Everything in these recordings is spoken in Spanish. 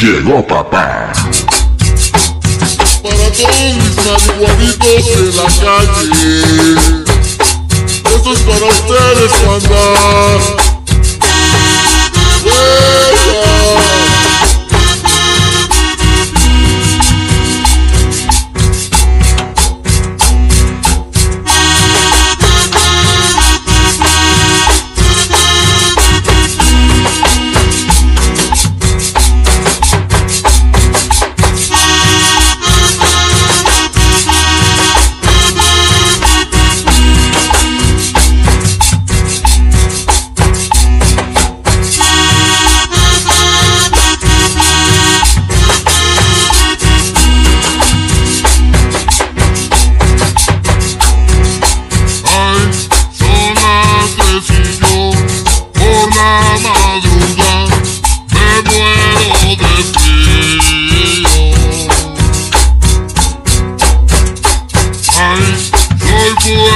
Llegó papá. Para todos mis marihuanitos de la calle. Esto es para ustedes, banda.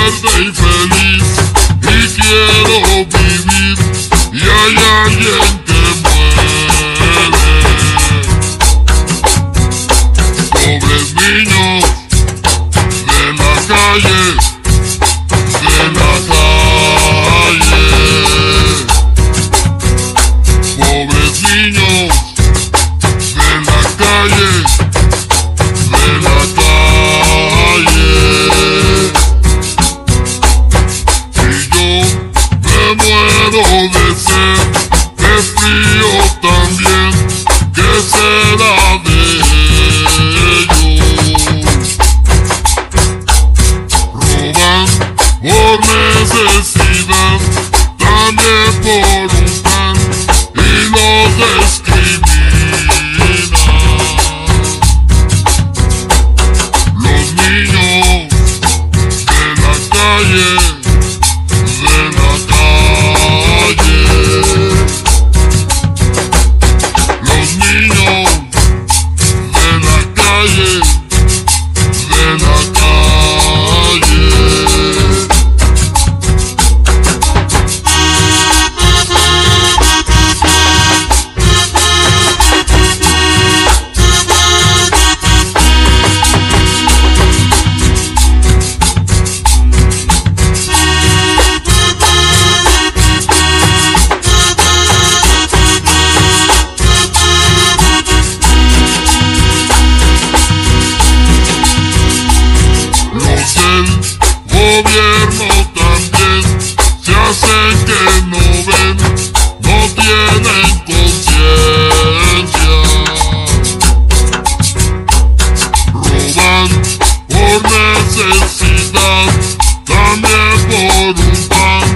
Y feliz y quiero vivir y hay alguien que muere. Pobres niños de la calle, de la calle. Pobres niños de la calle. Por necesidad, también por un gobierno también se hace que no ven, no tienen conciencia. Roban por necesidad, también por un pan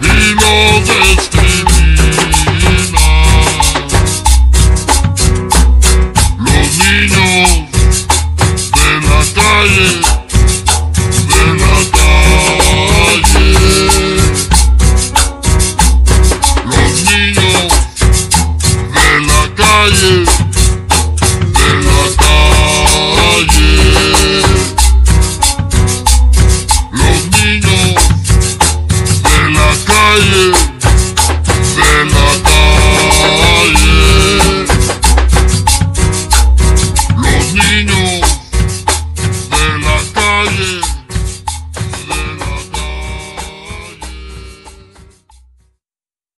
y no change.